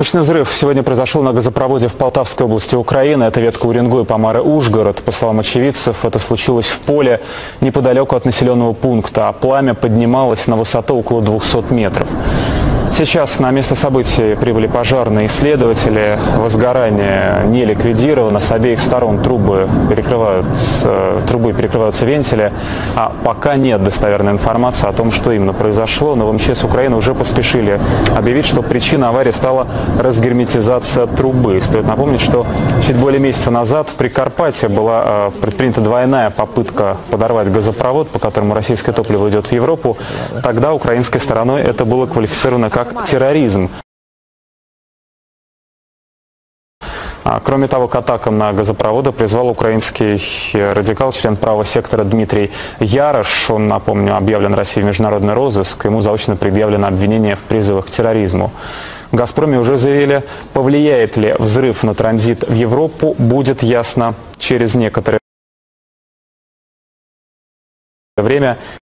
Мощный взрыв сегодня произошел на газопроводе в Полтавской области Украины. Это ветка Уренгой, Помары, Ужгород. По словам очевидцев, это случилось в поле неподалеку от населенного пункта, а пламя поднималось на высоту около 200 метров. Сейчас на место событий прибыли пожарные исследователи. Возгорание не ликвидировано. С обеих сторон трубы перекрываются, трубы перекрываются вентили. А пока нет достоверной информации о том, что именно произошло. Но в МЧС Украины уже поспешили объявить, что причиной аварии стала разгерметизация трубы. Стоит напомнить, что чуть более месяца назад в Прикарпатье была э, предпринята двойная попытка подорвать газопровод, по которому российское топливо идет в Европу. Тогда украинской стороной это было квалифицировано как терроризм. А, Кроме того, к атакам на газопроводы призвал украинский радикал, член правого сектора Дмитрий Ярош. Он, напомню, объявлен Россией в международный розыск. Ему заочно предъявлено обвинение в призывах к терроризму. «Газпроме» уже заявили, повлияет ли взрыв на транзит в Европу, будет ясно через некоторое время.